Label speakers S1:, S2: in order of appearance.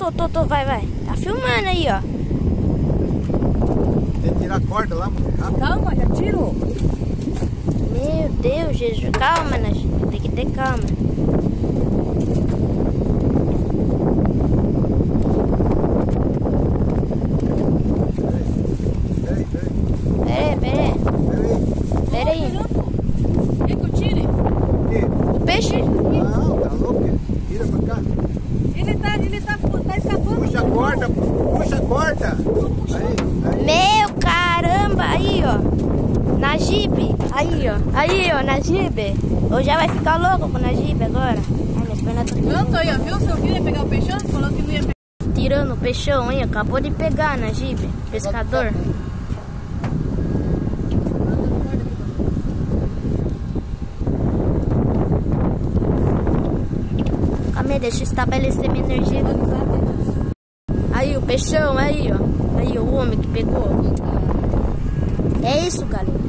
S1: tô, tô, tô, vai, vai. Tá filmando aí, ó.
S2: Tem que tirar a corda lá, mano.
S3: Calma, já tirou.
S1: Meu Deus, Jesus. Calma, né? Tem que ter calma.
S2: Peraí, peraí.
S1: Pera aí, pera aí.
S2: Peraí.
S1: Pera aí.
S3: Quer que eu tire?
S2: O quê?
S1: O peixe?
S2: Não, tá louco? Tira pra cá.
S3: Ele tá, ele tá, tá escapando.
S2: Puxa a corda, puxa a corda. Aí, aí.
S1: Meu caramba, aí, ó. Najibe. Aí, ó. Aí, ó, Najibe. Ou já vai ficar louco com o Najibe agora. Ai, minhas pernas estão
S3: Não, tô aí, ó. Viu? Seu filho ia pegar o peixão? Falou que não ia pegar.
S1: tirando o peixão aí. Acabou de pegar, Najibe. Pescador. Calma aí, deixa eu estabelecer minha energia. Aí, o peixão, aí, ó. Aí, o homem que pegou. É isso, galera.